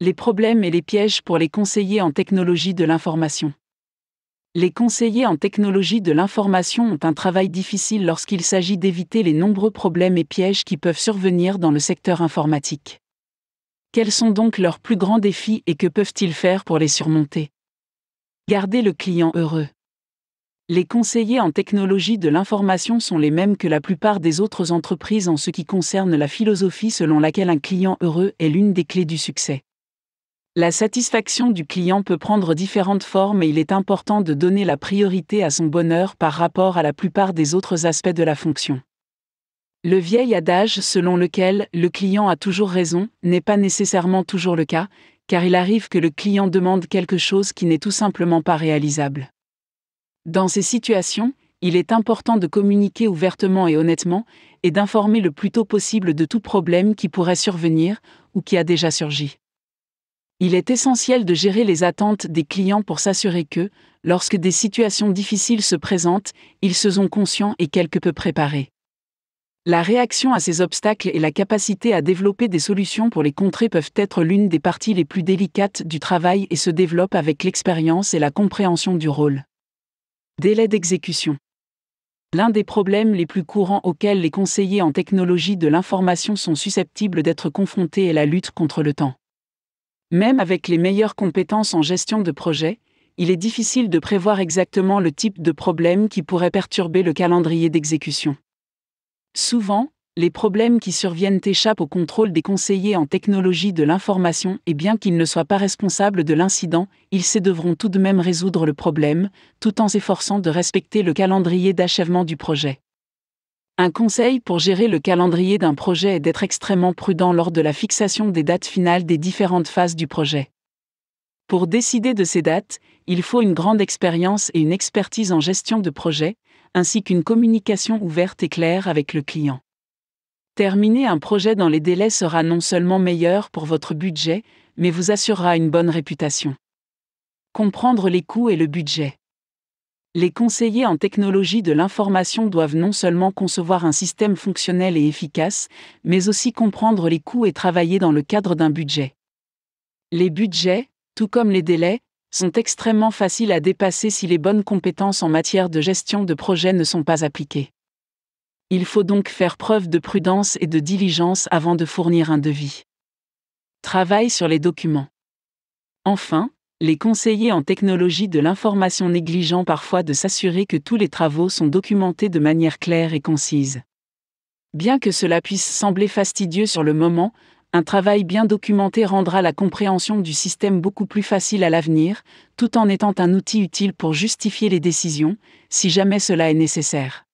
Les problèmes et les pièges pour les conseillers en technologie de l'information. Les conseillers en technologie de l'information ont un travail difficile lorsqu'il s'agit d'éviter les nombreux problèmes et pièges qui peuvent survenir dans le secteur informatique. Quels sont donc leurs plus grands défis et que peuvent-ils faire pour les surmonter? Garder le client heureux. Les conseillers en technologie de l'information sont les mêmes que la plupart des autres entreprises en ce qui concerne la philosophie selon laquelle un client heureux est l'une des clés du succès. La satisfaction du client peut prendre différentes formes et il est important de donner la priorité à son bonheur par rapport à la plupart des autres aspects de la fonction. Le vieil adage selon lequel le client a toujours raison n'est pas nécessairement toujours le cas, car il arrive que le client demande quelque chose qui n'est tout simplement pas réalisable. Dans ces situations, il est important de communiquer ouvertement et honnêtement, et d'informer le plus tôt possible de tout problème qui pourrait survenir ou qui a déjà surgi. Il est essentiel de gérer les attentes des clients pour s'assurer que, lorsque des situations difficiles se présentent, ils se sont conscients et quelque peu préparés. La réaction à ces obstacles et la capacité à développer des solutions pour les contrer peuvent être l'une des parties les plus délicates du travail et se développent avec l'expérience et la compréhension du rôle. Délai d'exécution. L'un des problèmes les plus courants auxquels les conseillers en technologie de l'information sont susceptibles d'être confrontés est la lutte contre le temps. Même avec les meilleures compétences en gestion de projet, il est difficile de prévoir exactement le type de problème qui pourrait perturber le calendrier d'exécution. Souvent, les problèmes qui surviennent échappent au contrôle des conseillers en technologie de l'information et bien qu'ils ne soient pas responsables de l'incident, ils se devront tout de même résoudre le problème, tout en s'efforçant de respecter le calendrier d'achèvement du projet. Un conseil pour gérer le calendrier d'un projet est d'être extrêmement prudent lors de la fixation des dates finales des différentes phases du projet. Pour décider de ces dates, il faut une grande expérience et une expertise en gestion de projet, ainsi qu'une communication ouverte et claire avec le client. Terminer un projet dans les délais sera non seulement meilleur pour votre budget, mais vous assurera une bonne réputation. Comprendre les coûts et le budget. Les conseillers en technologie de l'information doivent non seulement concevoir un système fonctionnel et efficace, mais aussi comprendre les coûts et travailler dans le cadre d'un budget. Les budgets, tout comme les délais, sont extrêmement faciles à dépasser si les bonnes compétences en matière de gestion de projet ne sont pas appliquées. Il faut donc faire preuve de prudence et de diligence avant de fournir un devis. Travail sur les documents. Enfin, les conseillers en technologie de l'information négligent parfois de s'assurer que tous les travaux sont documentés de manière claire et concise. Bien que cela puisse sembler fastidieux sur le moment, un travail bien documenté rendra la compréhension du système beaucoup plus facile à l'avenir, tout en étant un outil utile pour justifier les décisions, si jamais cela est nécessaire.